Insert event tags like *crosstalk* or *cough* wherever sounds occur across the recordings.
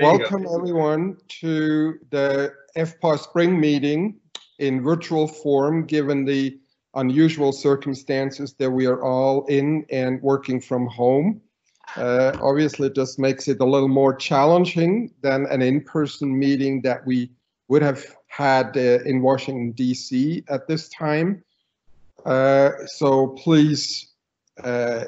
Welcome, everyone, to the FPA Spring Meeting in virtual form, given the unusual circumstances that we are all in and working from home. Uh, Obviously, it just makes it a little more challenging than an in-person meeting that we would have had uh, in Washington DC at this time. Uh, So please uh,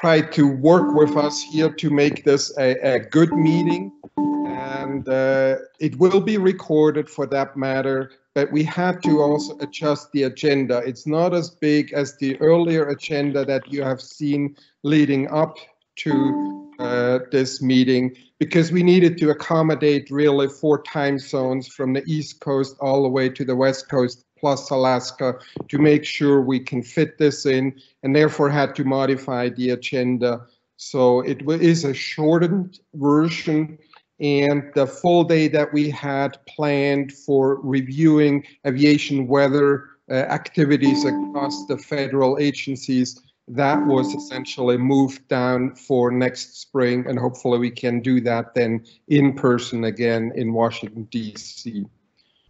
try to work with us here to make this a, a good meeting. And uh, it will be recorded for that matter, but we had to also adjust the agenda. It's not as big as the earlier agenda that you have seen leading up to uh, this meeting because we needed to accommodate really four time zones from the East Coast all the way to the West Coast plus Alaska to make sure we can fit this in and therefore had to modify the agenda. So it is a shortened version and the full day that we had planned for reviewing aviation weather uh, activities across the federal agencies, that was essentially moved down for next spring and hopefully we can do that then in person again in Washington DC.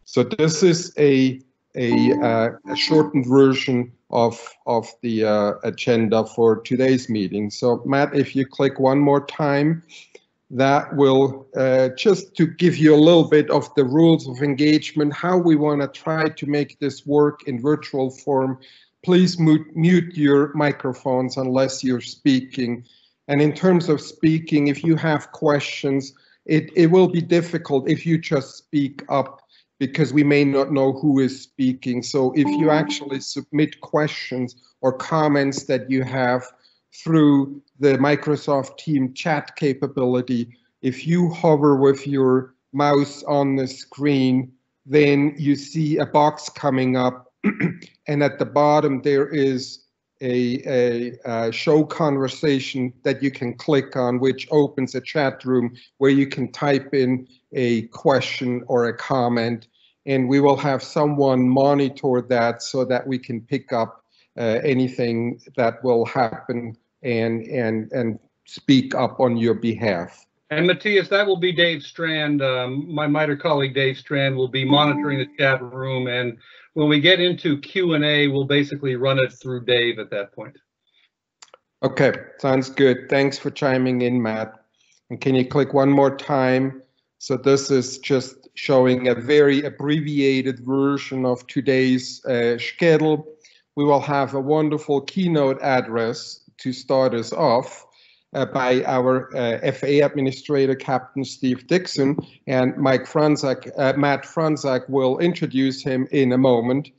So this is a a, uh, a shortened version of of the uh, agenda for today's meeting. So Matt, if you click one more time, that will uh, just to give you a little bit of the rules of engagement, how we want to try to make this work in virtual form. Please mute, your microphones unless you're speaking. And in terms of speaking, if you have questions, it, it will be difficult if you just speak up because we may not know who is speaking. So if you actually submit questions or comments that you have through the Microsoft Team chat capability, if you hover with your mouse on the screen, then you see a box coming up *clears throat* and at the bottom there is a, a, uh show conversation that you can click on, which opens a chat room where you can type in a question or a comment, and we will have someone monitor that so that we can pick up uh, anything that will happen and and and speak up on your behalf. And Matthias, that will be Dave Strand. Um, my MITRE colleague, Dave Strand, will be monitoring the chat room. And when we get into Q and A, we'll basically run it through Dave at that point. Okay, sounds good. Thanks for chiming in, Matt. And can you click one more time? So this is just showing a very abbreviated version of today's uh, schedule. We will have a wonderful keynote address to start us off uh, by our uh, FA administrator, Captain Steve Dickson, and Mike Fronzak, uh, Matt Fronzak will introduce him in a moment.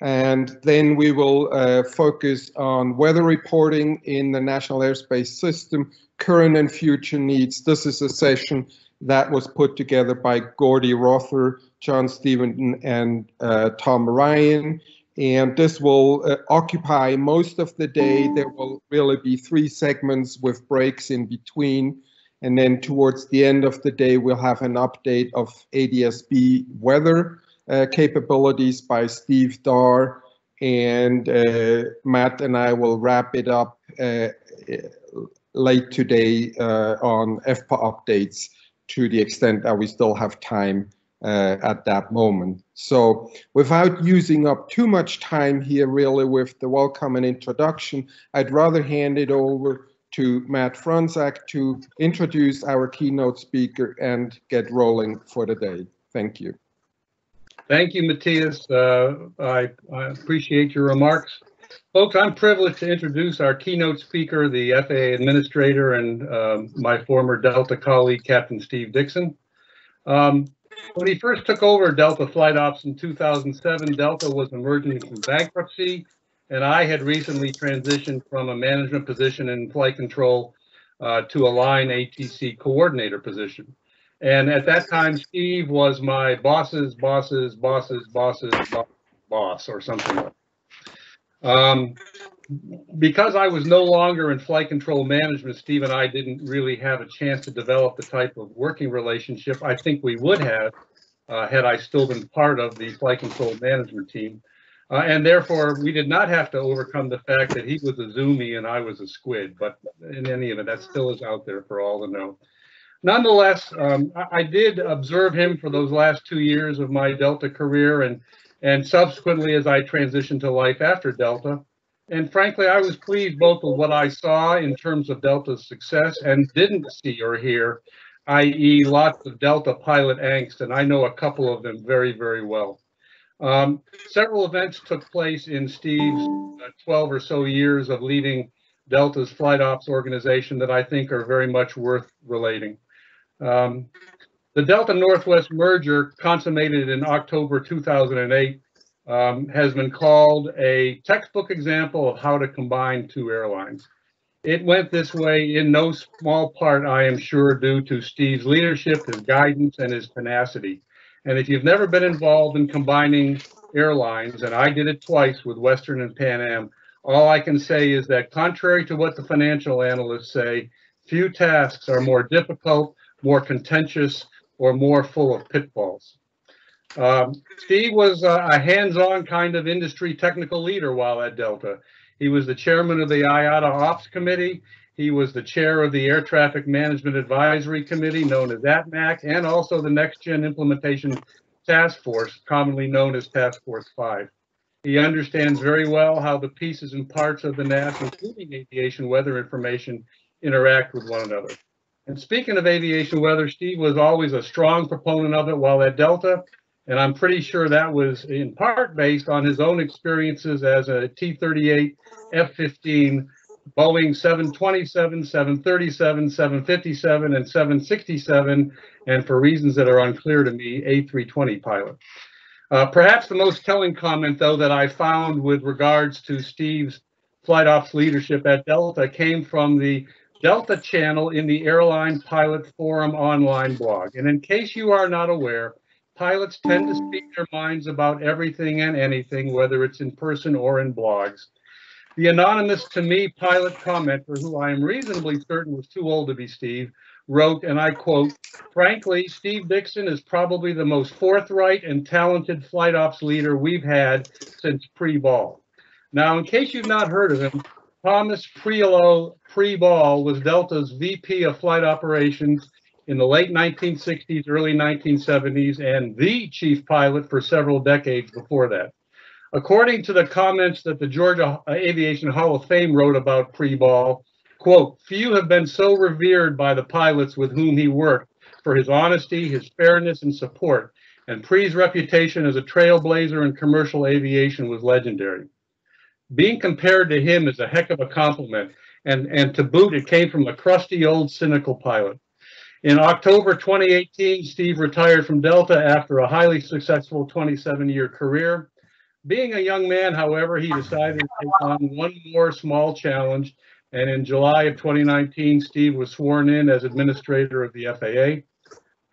And then we will uh, focus on weather reporting in the National Airspace System, current and future needs. This is a session that was put together by Gordy Rother, John Stevenson, and uh, Tom Ryan. And this will uh, occupy most of the day. There will really be three segments with breaks in between. And then towards the end of the day, we'll have an update of ADSB weather uh, capabilities by Steve Darr. And uh, Matt and I will wrap it up uh, late today uh, on FPA updates to the extent that we still have time uh, at that moment. So without using up too much time here really with the welcome and introduction, I'd rather hand it over to Matt Fronzak to introduce our keynote speaker and get rolling for the day. Thank you. Thank you, Matthias. Uh, I, I appreciate your remarks. Folks, I'm privileged to introduce our keynote speaker, the FAA administrator and um, my former Delta colleague, Captain Steve Dickson. Um, when he first took over Delta Flight Ops in 2007, Delta was emerging from bankruptcy, and I had recently transitioned from a management position in flight control uh, to a line ATC coordinator position. And at that time, Steve was my boss's boss's boss's boss's boss, boss or something like that. Um, because I was no longer in flight control management, Steve and I didn't really have a chance to develop the type of working relationship I think we would have uh, had I still been part of the flight control management team. Uh, and therefore, we did not have to overcome the fact that he was a Zoomie and I was a squid. But in any event, that still is out there for all to know. nonetheless, um, I, I did observe him for those last two years of my Delta career and, and subsequently as I transitioned to life after Delta. And frankly, I was pleased both with what I saw in terms of Delta's success and didn't see or hear, i.e. lots of Delta pilot angst, and I know a couple of them very, very well. Um, several events took place in Steve's uh, 12 or so years of leading Delta's flight ops organization that I think are very much worth relating. Um, the Delta Northwest merger consummated in October 2008 um, has been called a textbook example of how to combine two airlines. It went this way in no small part, I am sure, due to Steve's leadership, his guidance, and his tenacity. And if you've never been involved in combining airlines, and I did it twice with Western and Pan Am, all I can say is that contrary to what the financial analysts say, few tasks are more difficult, more contentious, or more full of pitfalls. Um, Steve was a, a hands-on kind of industry technical leader while at Delta. He was the chairman of the IATA Ops Committee. He was the chair of the Air Traffic Management Advisory Committee, known as ATMAC, and also the Next Gen Implementation Task Force, commonly known as Task Force 5. He understands very well how the pieces and parts of the NAS, including aviation weather information, interact with one another. And speaking of aviation weather, Steve was always a strong proponent of it while at Delta. And I'm pretty sure that was in part based on his own experiences as a T 38 F 15 Boeing 727, 737, 757, and 767, and for reasons that are unclear to me, A320 pilot. Uh, perhaps the most telling comment, though, that I found with regards to Steve's flight ops leadership at Delta came from the Delta channel in the Airline Pilot Forum online blog. And in case you are not aware, pilots tend to speak their minds about everything and anything, whether it's in person or in blogs. The anonymous to me pilot commenter, who I am reasonably certain was too old to be Steve, wrote, and I quote, frankly, Steve Dickson is probably the most forthright and talented flight ops leader we've had since Pre Ball. Now, in case you've not heard of him, Thomas Pre Ball was Delta's VP of flight operations in the late 1960s, early 1970s, and the chief pilot for several decades before that. According to the comments that the Georgia Aviation Hall of Fame wrote about Pre Ball, quote, few have been so revered by the pilots with whom he worked for his honesty, his fairness, and support. And Pre's reputation as a trailblazer in commercial aviation was legendary. Being compared to him is a heck of a compliment, and, and to boot, it came from a crusty old cynical pilot. In October 2018, Steve retired from Delta after a highly successful 27 year career. Being a young man, however, he decided to take on one more small challenge. And in July of 2019, Steve was sworn in as administrator of the FAA.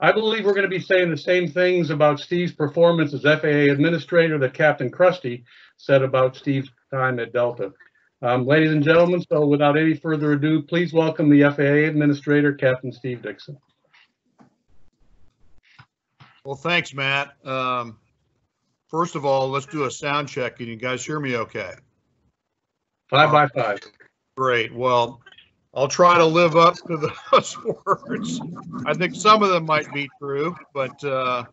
I believe we're going to be saying the same things about Steve's performance as FAA administrator that Captain Krusty said about Steve's time at Delta. Um, ladies and gentlemen, so without any further ado, please welcome the FAA Administrator, Captain Steve Dickson. Well, thanks, Matt. Um, first of all, let's do a sound check. Can you guys hear me okay? Five by five. Great. Well, I'll try to live up to those *laughs* words. I think some of them might be true, but uh,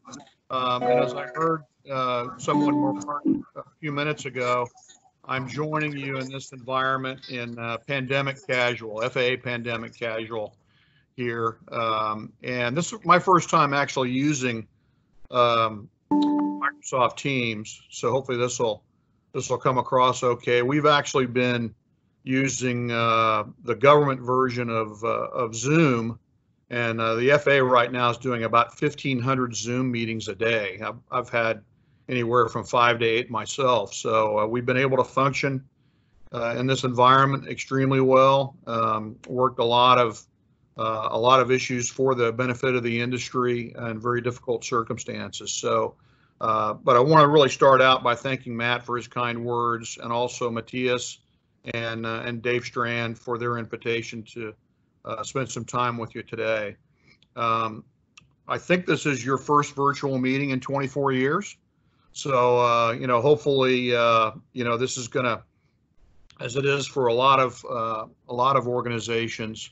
um, as I heard uh, someone remark a few minutes ago, I'm joining you in this environment in uh, pandemic casual, FAA pandemic casual here. Um, and this is my first time actually using um, Microsoft Teams. So hopefully this will this will come across okay. We've actually been using uh, the government version of uh, of Zoom, and uh, the FAA right now is doing about 1,500 Zoom meetings a day. I've, I've had anywhere from five to eight myself. So uh, we've been able to function uh, in this environment extremely well. Um, worked a lot of uh, a lot of issues for the benefit of the industry in very difficult circumstances. So, uh, but I want to really start out by thanking Matt for his kind words, and also Matthias and uh, and Dave Strand for their invitation to uh, spend some time with you today. Um, I think this is your first virtual meeting in 24 years. So, uh, you know, hopefully, uh, you know, this is going to, as it is for a lot of uh, a lot of organizations,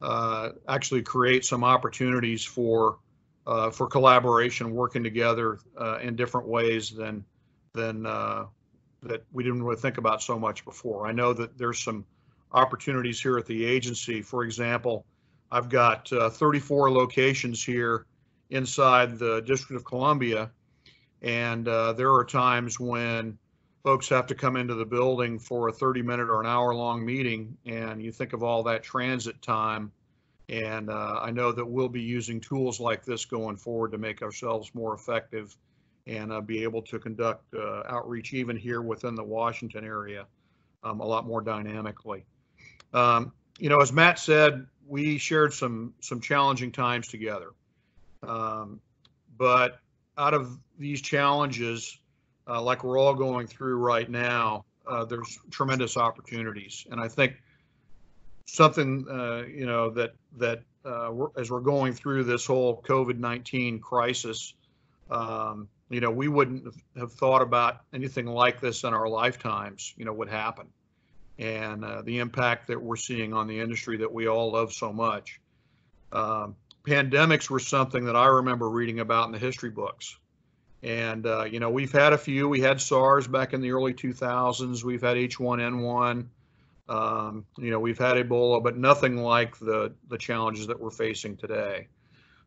uh, actually create some opportunities for uh, for collaboration, working together uh, in different ways than than uh, that we didn't really think about so much before. I know that there's some opportunities here at the agency. For example, I've got uh, 34 locations here inside the District of Columbia, and uh, there are times when folks have to come into the building for a 30 minute or an hour long meeting, and you think of all that transit time. And uh, I know that we'll be using tools like this going forward to make ourselves more effective and uh, be able to conduct uh, outreach even here within the Washington area um, a lot more dynamically. Um, you know, as Matt said, we shared some some challenging times together. Um, but out of these challenges, uh, like we're all going through right now, uh, there's tremendous opportunities, and I think something uh, you know that that uh, we're, as we're going through this whole COVID-19 crisis, um, you know, we wouldn't have thought about anything like this in our lifetimes. You know, would happen, and uh, the impact that we're seeing on the industry that we all love so much. Um, pandemics were something that I remember reading about in the history books. And, uh, you know, we've had a few. We had SARS back in the early 2000s. We've had H1N1. Um, you know, we've had Ebola, but nothing like the, the challenges that we're facing today.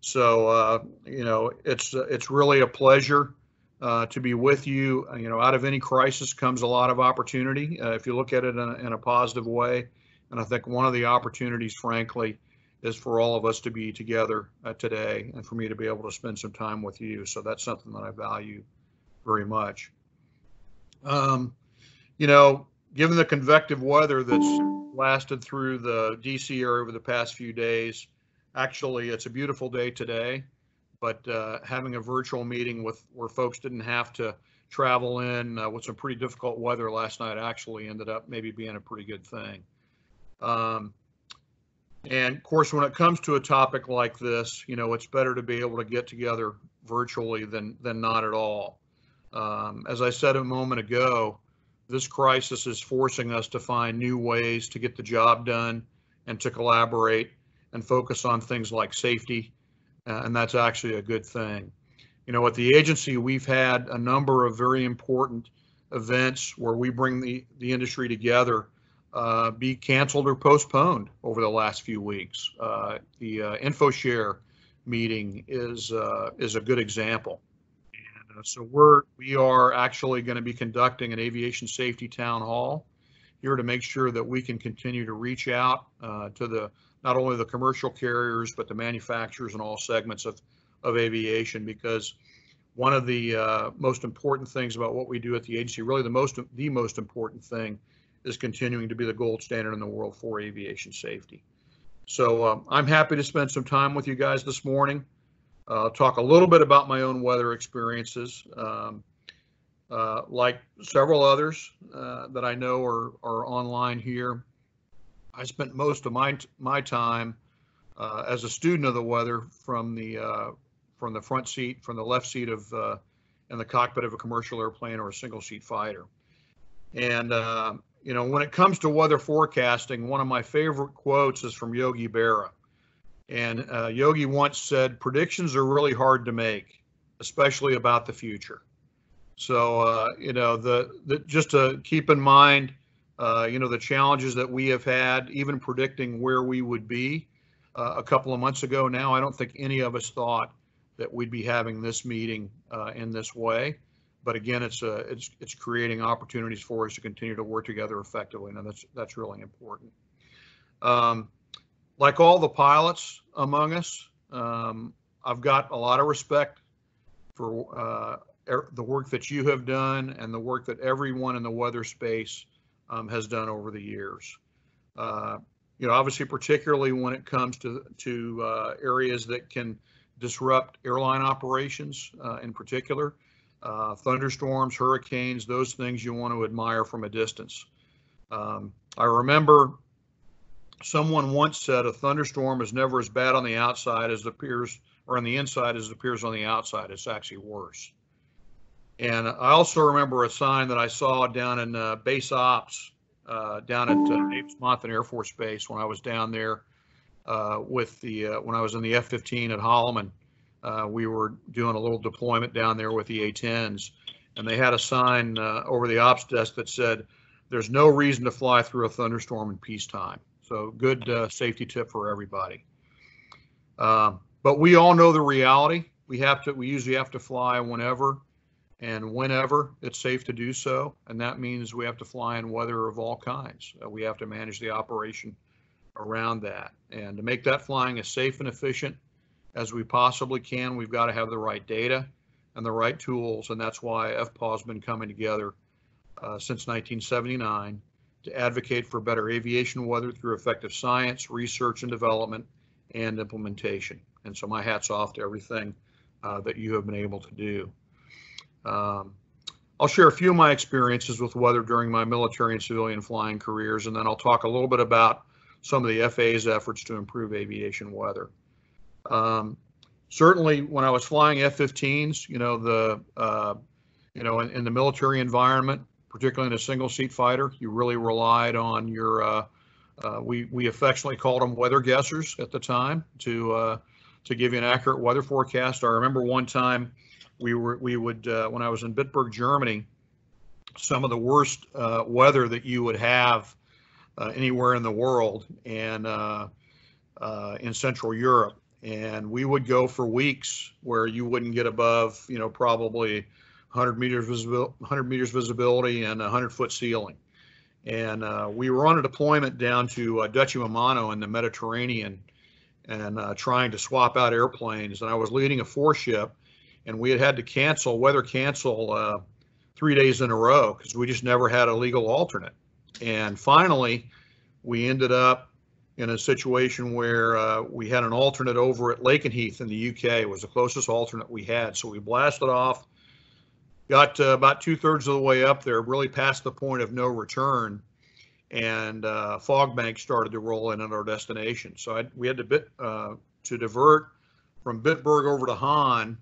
So, uh, you know, it's, it's really a pleasure uh, to be with you. You know, out of any crisis comes a lot of opportunity uh, if you look at it in a, in a positive way. And I think one of the opportunities, frankly, is for all of us to be together uh, today and for me to be able to spend some time with you. So that's something that I value very much. Um, you know, given the convective weather that's lasted through the DC area over the past few days, actually, it's a beautiful day today. But uh, having a virtual meeting with where folks didn't have to travel in uh, with some pretty difficult weather last night actually ended up maybe being a pretty good thing. Um, and of course, when it comes to a topic like this, you know, it's better to be able to get together virtually than than not at all. Um, as I said a moment ago, this crisis is forcing us to find new ways to get the job done and to collaborate and focus on things like safety, uh, and that's actually a good thing. You know, at the agency, we've had a number of very important events where we bring the the industry together uh, be canceled or postponed over the last few weeks. Uh, the uh, InfoShare meeting is uh, is a good example. And uh, so we're we are actually going to be conducting an aviation safety town hall here to make sure that we can continue to reach out to the not only the commercial carriers but the manufacturers and all segments of of aviation because one of the most important things about what we do at the agency, really the most the most important thing is continuing to be the gold standard in the world for aviation safety. So um, I'm happy to spend some time with you guys this morning. Uh, talk a little bit about my own weather experiences. Um, uh, like several others uh, that I know are, are online here, I spent most of my my time uh, as a student of the weather from the uh, from the front seat, from the left seat of uh, in the cockpit of a commercial airplane or a single seat fighter. And you know, when it comes to weather forecasting, one of my favorite quotes is from Yogi Berra. And uh, Yogi once said, predictions are really hard to make, especially about the future. So, uh, you know, the, the, just to keep in mind, uh, you know, the challenges that we have had, even predicting where we would be uh, a couple of months ago now, I don't think any of us thought that we'd be having this meeting uh, in this way but again, it's uh, it's it's creating opportunities for us to continue to work together effectively, and that's that's really important. Um, like all the pilots among us, um, I've got a lot of respect for uh, er, the work that you have done and the work that everyone in the weather space um, has done over the years. Uh, you know, obviously, particularly when it comes to to uh, areas that can disrupt airline operations uh, in particular uh, thunderstorms, hurricanes, those things you want to admire from a distance. Um, I remember someone once said a thunderstorm is never as bad on the outside as it appears, or on the inside as it appears on the outside. It's actually worse. And I also remember a sign that I saw down in uh, base ops uh, down at uh, Ames Air Force Base when I was down there uh, with the, uh, when I was in the F-15 at Holloman, uh, we were doing a little deployment down there with the A-10s. And they had a sign uh, over the ops desk that said, there's no reason to fly through a thunderstorm in peacetime. So good uh, safety tip for everybody. Um, but we all know the reality. We have to, we usually have to fly whenever and whenever it's safe to do so. And that means we have to fly in weather of all kinds. Uh, we have to manage the operation around that. And to make that flying as safe and efficient as we possibly can, we've got to have the right data and the right tools. And that's why FPAW has been coming together uh, since 1979 to advocate for better aviation weather through effective science, research and development, and implementation. And so my hat's off to everything uh, that you have been able to do. Um, I'll share a few of my experiences with weather during my military and civilian flying careers, and then I'll talk a little bit about some of the FAA's efforts to improve aviation weather. Um, certainly, when I was flying F-15s, you know the uh, you know in, in, the military environment, particularly in a single seat fighter, you really relied on your uh, uh, we we affectionately called them weather guessers at the time to uh, to give you an accurate weather forecast. I remember one time we were we would uh, when I was in Bitburg, Germany, some of the worst uh, weather that you would have anywhere in the world and uh, in Central Europe, and we would go for weeks where you wouldn't get above you know probably 100 meters visibility, 100 meters visibility and 100 foot ceiling. And uh, we were on a deployment down to uh, Momano in the Mediterranean and trying to swap out airplanes. And I was leading a four ship and we had had to cancel, weather cancel uh, three days in a row because we just never had a legal alternate. And finally, we ended up in a situation where uh, we had an alternate over at Lakenheath in the UK. It was the closest alternate we had. So we blasted off, got uh, about two thirds of the way up there, really past the point of no return. And uh, fog banks started to roll in at our destination. So I, we had to bit uh, to divert from Bitburg over to Hahn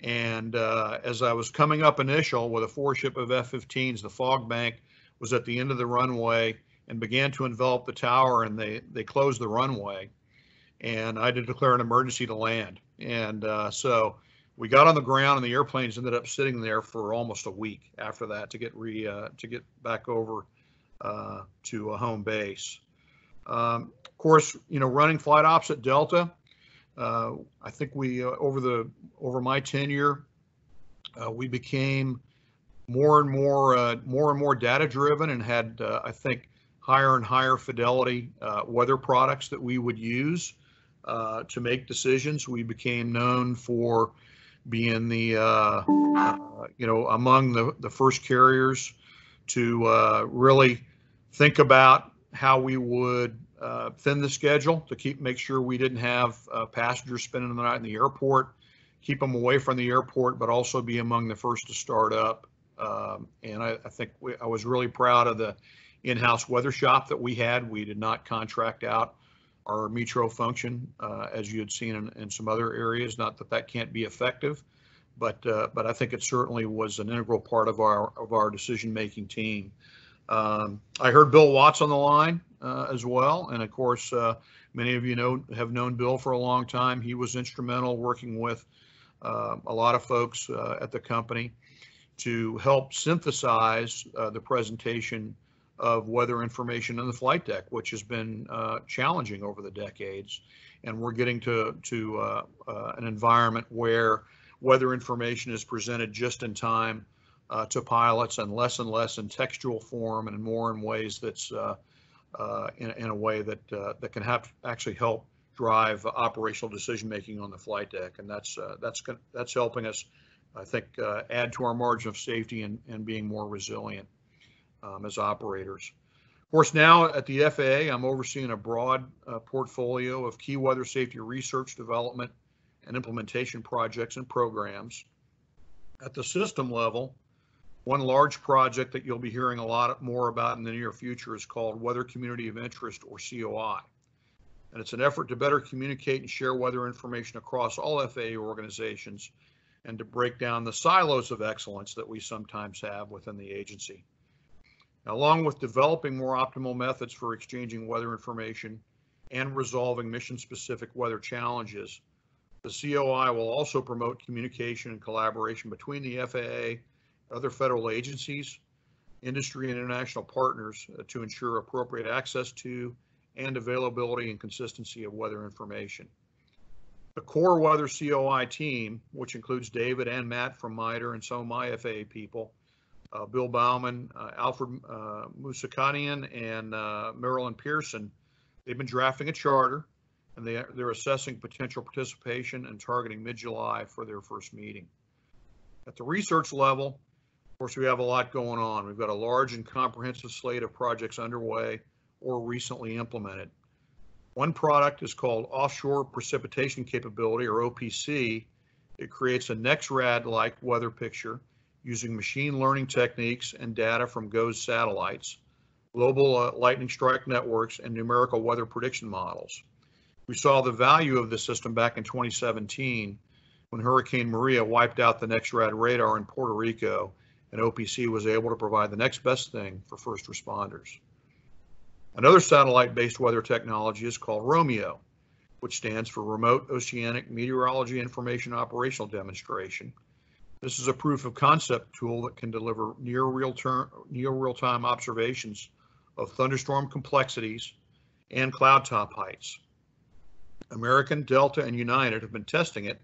and uh, as I was coming up initial with a four ship of F-15s, the fog bank was at the end of the runway and began to envelop the tower and they, they closed the runway. And I had to declare an emergency to land. And uh, so we got on the ground and the airplanes ended up sitting there for almost a week after that to get re uh, to get back over uh, to a home base. Um, of course, you know, running flight ops at Delta, uh, I think we uh, over the over my tenure, uh, we became more and more uh, more and more data driven and had uh, I think higher and higher fidelity uh, weather products that we would use to make decisions. We became known for being the you know among the the first carriers to really think about how we would uh, thin the schedule to keep make sure we didn't have uh, passengers spending the night in the airport, keep them away from the airport, but also be among the first to start up. Um, and I, I think we, I was really proud of the in-house weather shop that we had. We did not contract out our metro function uh, as you had seen in, in, some other areas. Not that that can't be effective, but uh, but I think it certainly was an integral part of our of our decision-making team. Um, I heard Bill Watts on the line uh, as well, and of course, uh, many of you know have known Bill for a long time. He was instrumental working with uh, a lot of folks uh, at the company to help synthesize the presentation of weather information in the flight deck, which has been uh, challenging over the decades. And we're getting to to an environment where weather information is presented just in time uh, to pilots and less and less in textual form and more in ways that's uh, uh, in, in, a way that uh, that can have actually help drive operational decision making on the flight deck, and that's uh, that's that's helping us, I think, uh, add to our margin of safety and, and being more resilient um, as operators. Of course, now at the FAA, I'm overseeing a broad portfolio of key weather safety research, development, and implementation projects and programs. At the system level, one large project that you'll be hearing a lot more about in the near future is called Weather Community of Interest or COI. And it's an effort to better communicate and share weather information across all FAA organizations and to break down the silos of excellence that we sometimes have within the agency. Along with developing more optimal methods for exchanging weather information and resolving mission-specific weather challenges. The COI will also promote communication and collaboration between the FAA, other federal agencies, industry and international partners uh, to ensure appropriate access to and availability and consistency of weather information. The core weather COI team, which includes David and Matt from MITRE and some of my FAA people, uh, Bill Bauman, uh, Alfred uh, Musakanian, and uh, Marilyn Pearson, they've been drafting a charter and they, they're assessing potential participation and targeting mid-July for their first meeting. At the research level, of course, we have a lot going on. We've got a large and comprehensive slate of projects underway or recently implemented. One product is called Offshore Precipitation Capability, or OPC. It creates a NEXRAD-like weather picture using machine learning techniques and data from GOES satellites, global uh, lightning strike networks, and numerical weather prediction models. We saw the value of this system back in 2017 when Hurricane Maria wiped out the NEXRAD radar in Puerto Rico and OPC was able to provide the next best thing for first responders. Another satellite-based weather technology is called ROMEO, which stands for Remote Oceanic Meteorology Information Operational Demonstration. This is a proof of concept tool that can deliver near real term, near real-time observations of thunderstorm complexities and cloud top heights. American, Delta, and United have been testing it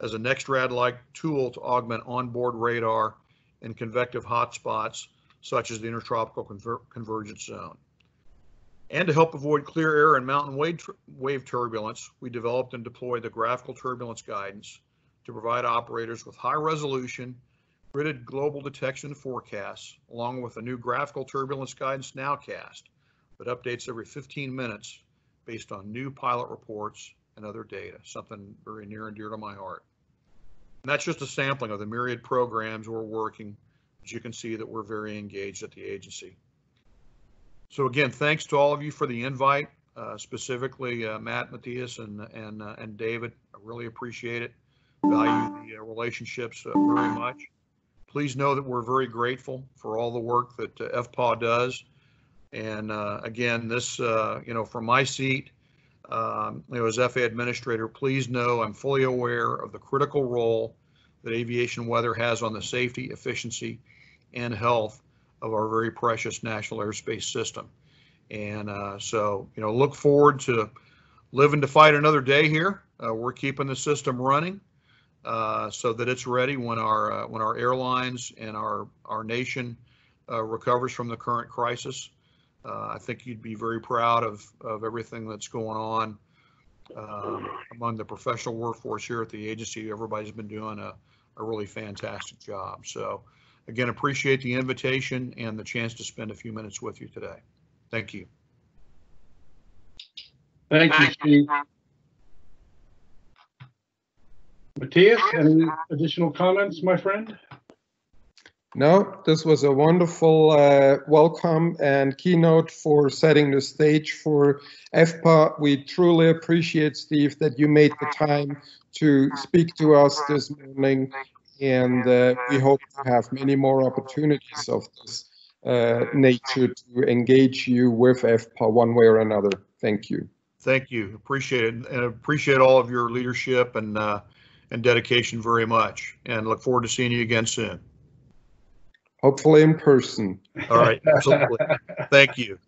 as a NEXRAD-like tool to augment onboard radar in convective hotspots such as the Intertropical Conver Convergence Zone. And to help avoid clear air and mountain wave, wave turbulence, we developed and deployed the graphical turbulence guidance to provide operators with high resolution, gridded global detection forecasts, along with a new graphical turbulence guidance nowcast that updates every 15 minutes based on new pilot reports and other data, something very near and dear to my heart. And that's just a sampling of the myriad programs we're working. As you can see that we're very engaged at the agency. So again, thanks to all of you for the invite, uh, specifically uh, Matt, Matthias, and and uh, and David. I really appreciate it. Value the uh, relationships uh, very much. Please know that we're very grateful for all the work that uh, FPAW does. And again, this, you know, from my seat, um, you know, as FAA administrator, please know I'm fully aware of the critical role that aviation weather has on the safety, efficiency, and health of our very precious national airspace system. And uh, so, you know, look forward to living to fight another day here. Uh, we're keeping the system running uh, so that it's ready when our uh, when our airlines and our our nation uh, recovers from the current crisis. Uh, I think you'd be very proud of, of everything that's going on um, among the professional workforce here at the agency. Everybody's been doing a, a really fantastic job. So again, appreciate the invitation and the chance to spend a few minutes with you today. Thank you. Thank you, Steve. Matthias, any additional comments, my friend? No, this was a wonderful uh, welcome and keynote for setting the stage for FPA. We truly appreciate, Steve, that you made the time to speak to us this morning, and uh, we hope to have many more opportunities of this uh, nature to engage you with FPA one way or another. Thank you. Thank you. Appreciate it, and appreciate all of your leadership and uh, and dedication very much. And look forward to seeing you again soon. Hopefully in person. All right, absolutely. *laughs* Thank you.